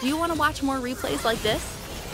Do you want to watch more replays like this?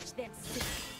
Watch them.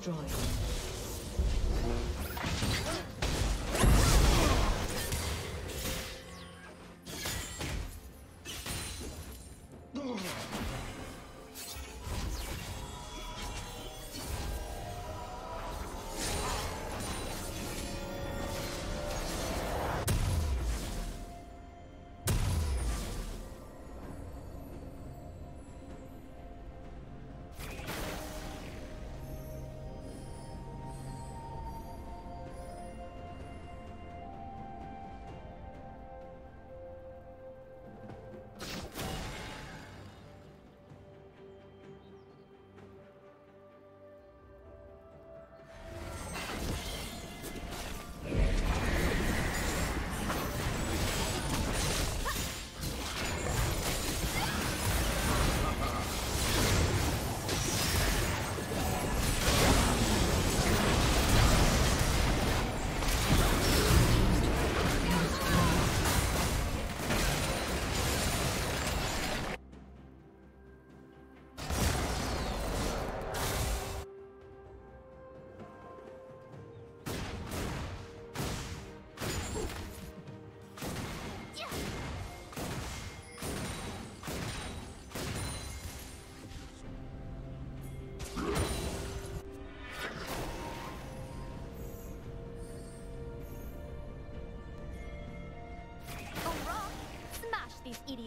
Destroyed.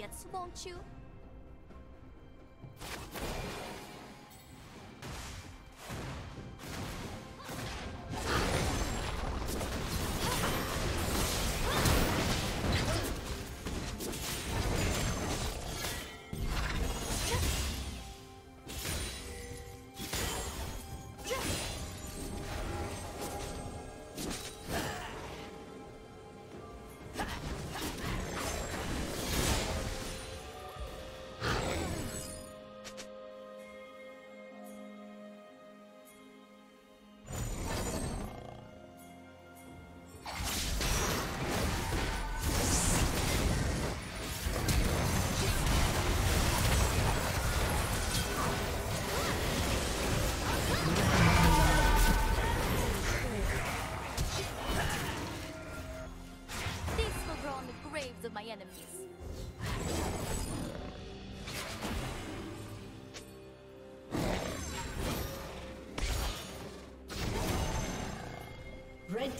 Idiots, won't you?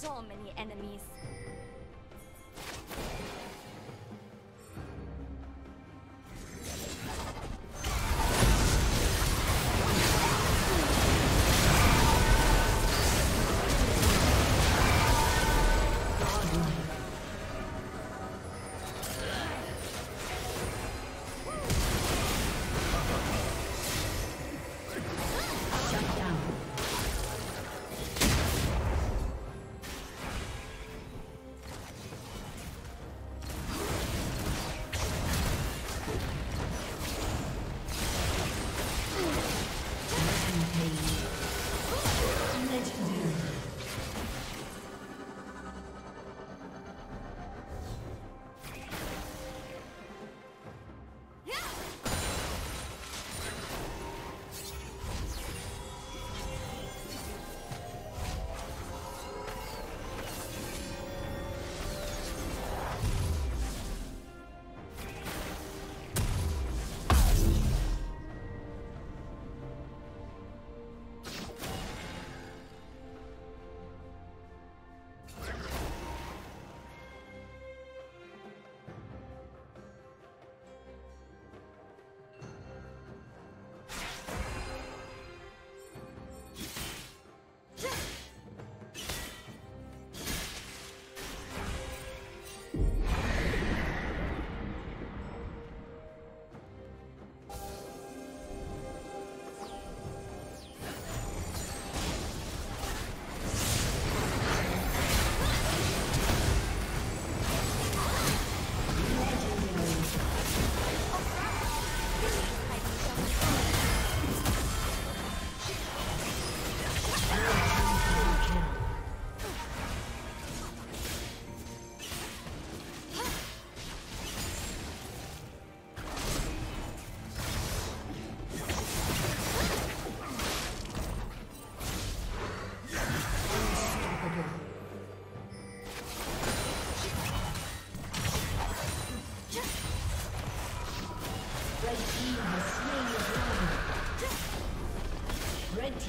so many enemies.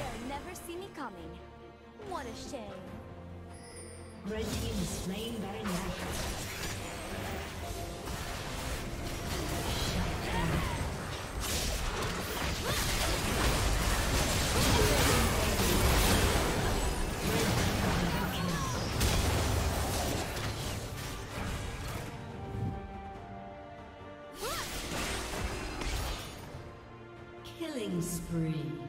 They'll never see me coming. What a shame. Red team is slain Baron. Killing spree.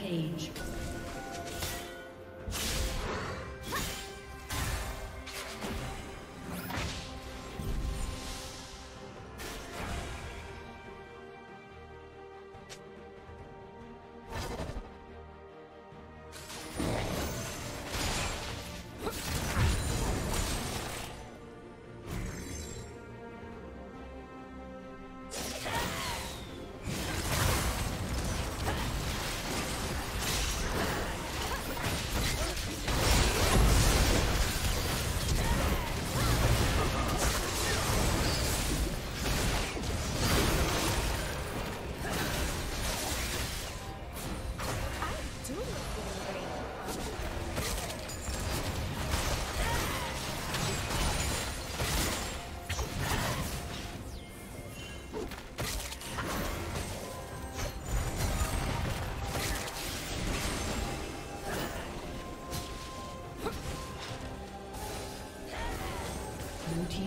Rampage.